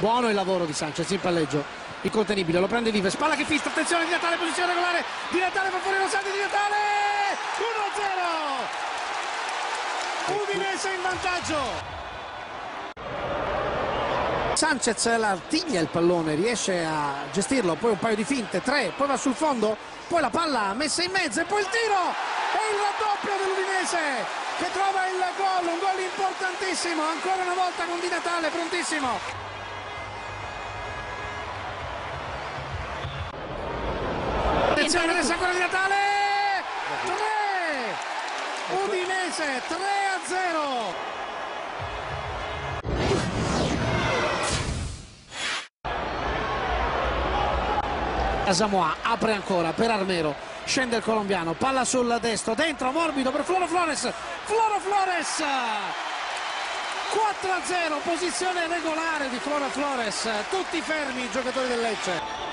Buono il lavoro di Sanchez in palleggio, incontenibile, lo prende Vives, palla che fista, attenzione Di Natale, posizione regolare, Di Natale fa fuori Rosati, Di Natale, 1-0! Udinese in vantaggio! Sanchez l'artiglia il pallone, riesce a gestirlo, poi un paio di finte, tre, poi va sul fondo, poi la palla messa in mezzo e poi il tiro e il raddoppio dell'Udinese che trova il gol, un gol importantissimo, ancora una volta con Di Natale, prontissimo. Attenzione adesso ancora di Natale! 3! Udinese 3 a 0! Samoa apre ancora per Armero scende il colombiano palla sul destro dentro morbido per Floro Flores Floro Flores 4 a 0 posizione regolare di Floro Flores tutti fermi i giocatori del Lecce